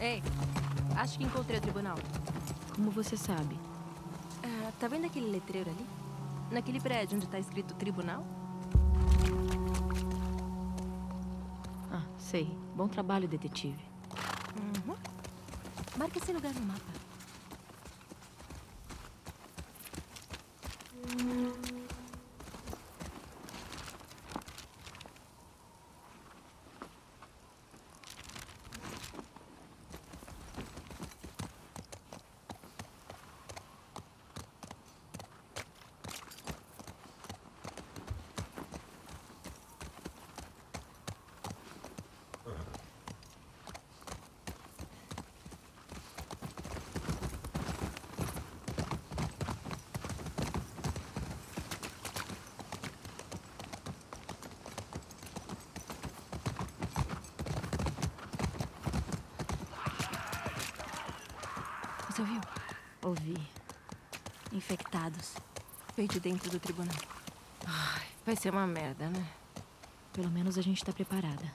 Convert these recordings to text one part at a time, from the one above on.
Ei, acho que encontrei o tribunal. Como você sabe? Ah, tá vendo aquele letreiro ali? Naquele prédio onde tá escrito tribunal? Ah, sei. Bom trabalho, detetive. Uhum. Marca esse lugar no mapa. Você ouviu? Ouvi. Infectados. Veio de dentro do tribunal. Ai, vai ser uma merda, né? Pelo menos a gente tá preparada.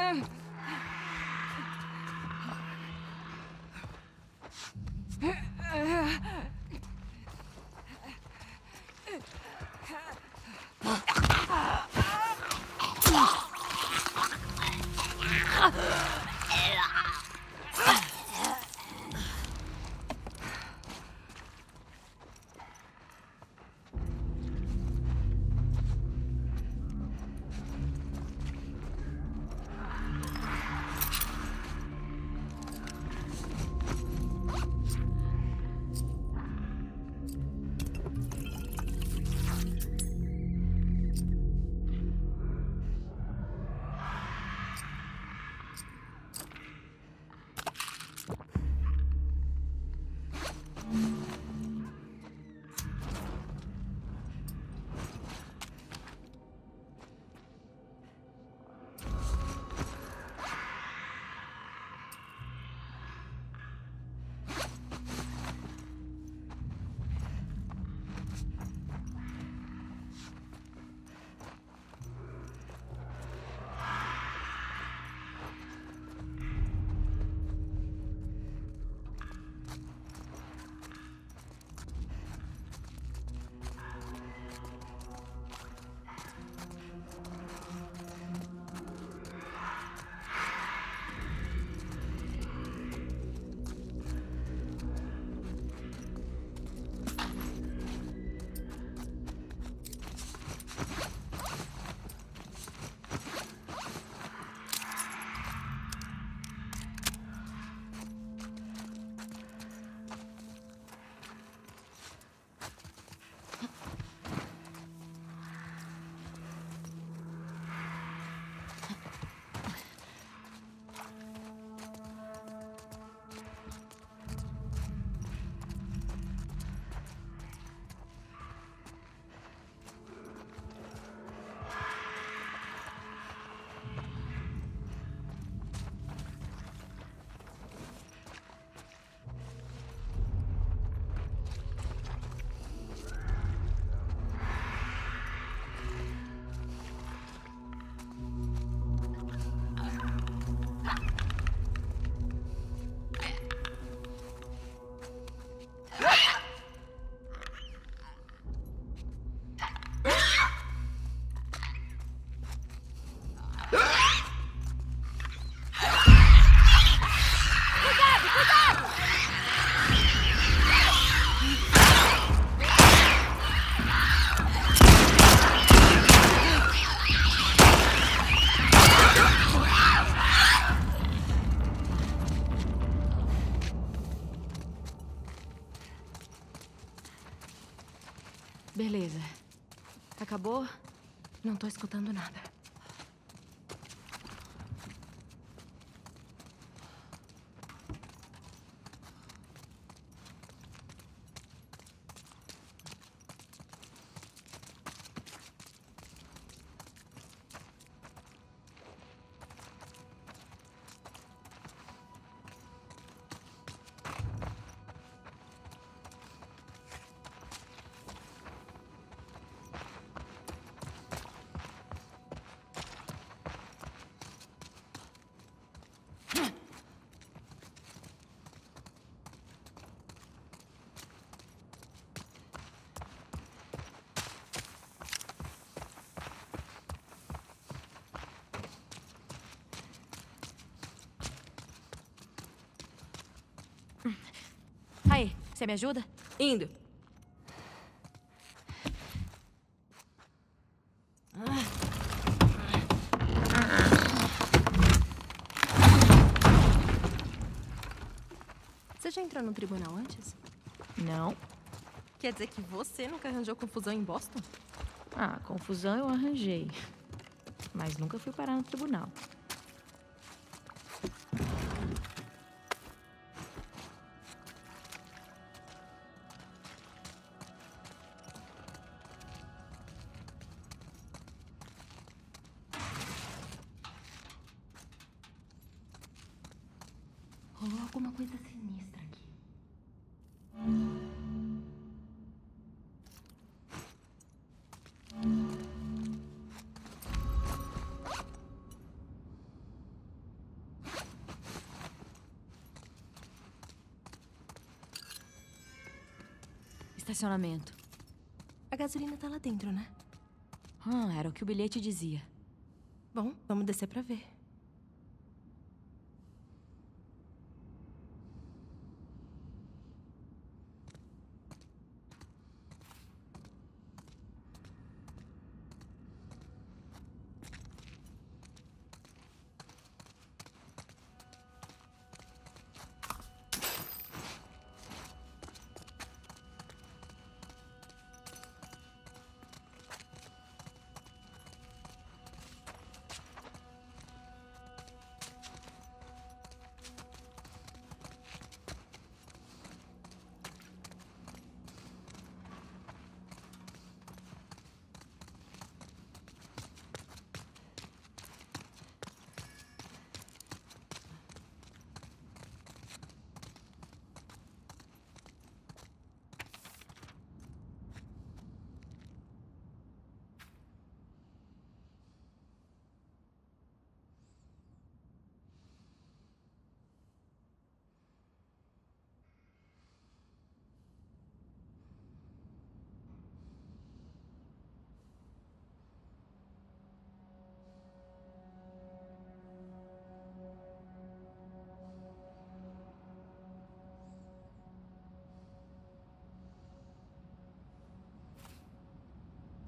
there. Não tô escutando nada. Você me ajuda? Indo. Você já entrou no tribunal antes? Não. Quer dizer que você nunca arranjou confusão em Boston? Ah, confusão eu arranjei. Mas nunca fui parar no tribunal. Estacionamento. A gasolina tá lá dentro, né? Ah, era o que o bilhete dizia. Bom, vamos descer pra ver.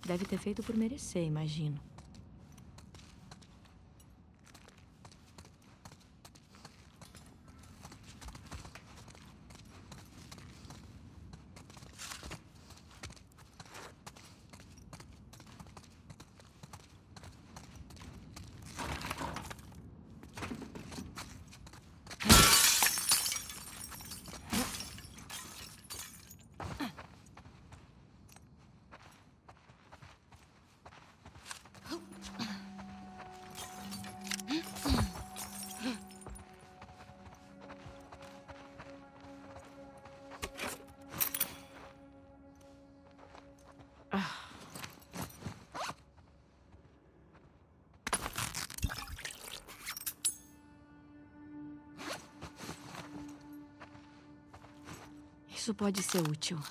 Deve ter feito por merecer, imagino. Isso pode ser útil. O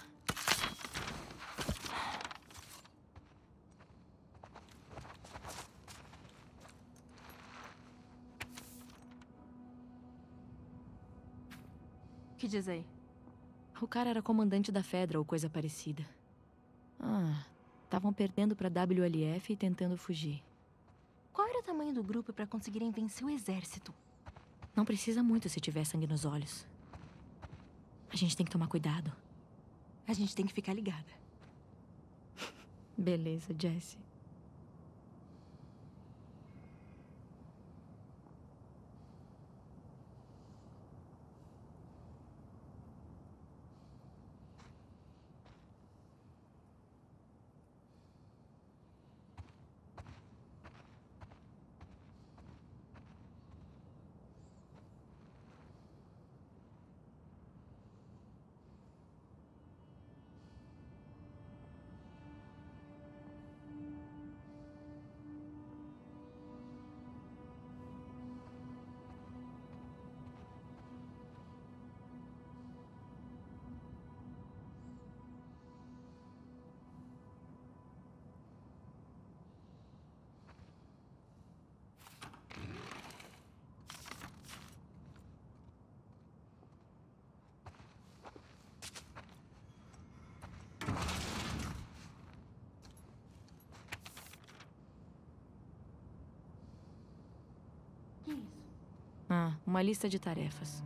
que diz aí? O cara era comandante da Fedra ou coisa parecida. Ah, estavam perdendo pra WLF e tentando fugir. Qual era o tamanho do grupo pra conseguirem vencer o exército? Não precisa muito se tiver sangue nos olhos. A gente tem que tomar cuidado. A gente tem que ficar ligada. Beleza, Jesse. Uma lista de tarefas.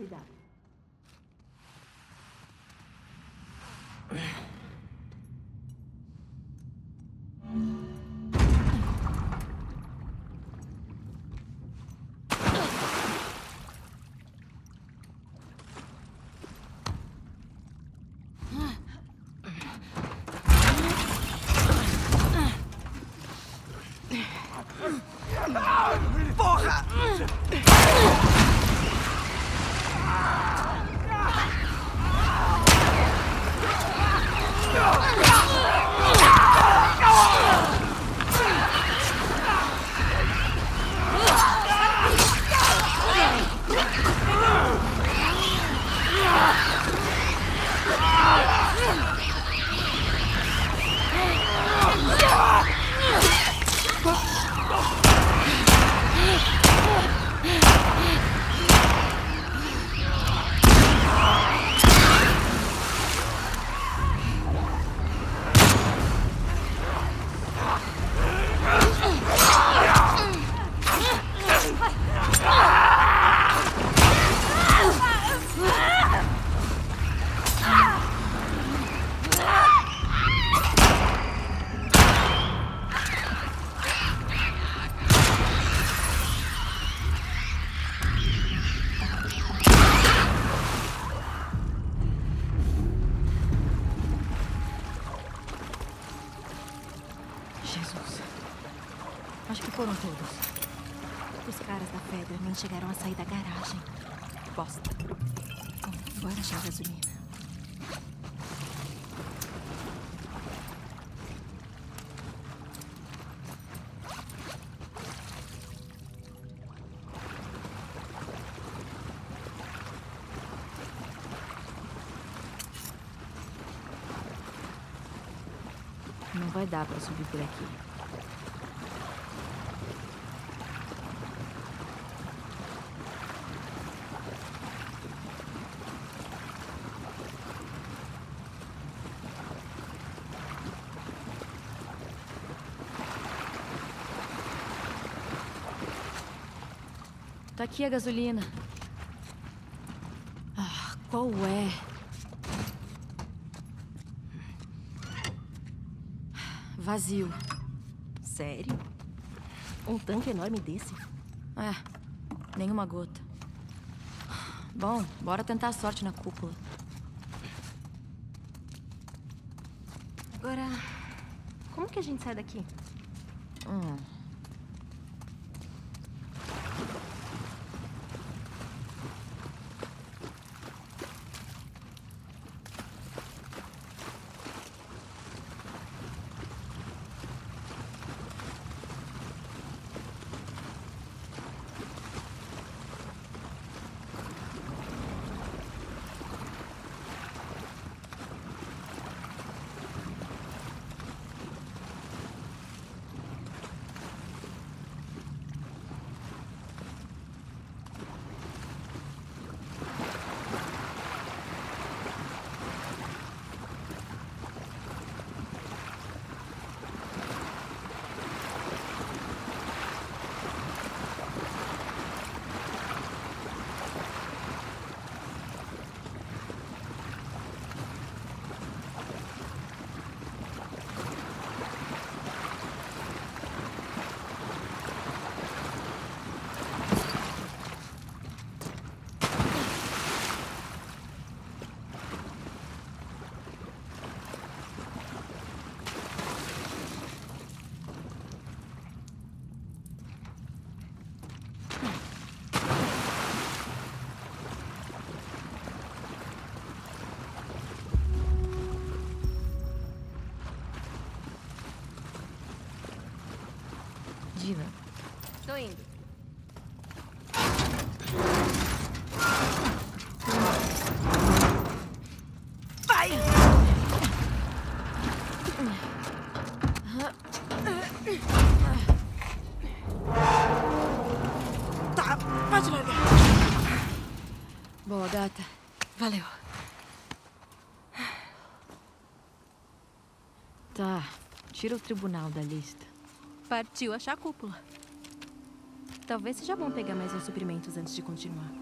Cuidado. Todos. Os caras da Fedra não chegaram a sair da garagem. Bosta. Bom, bora achar gasolina. Não vai dar pra subir por aqui. Tá aqui a gasolina. Ah, qual é? Vazio. Sério? Um tanque enorme desse? É, nenhuma gota. Bom, bora tentar a sorte na cúpula. Agora, como que a gente sai daqui? Hum. Boa gata. Valeu. Tá, tira o tribunal da lista. Partiu achar a cúpula. Talvez seja bom pegar mais uns suprimentos antes de continuar.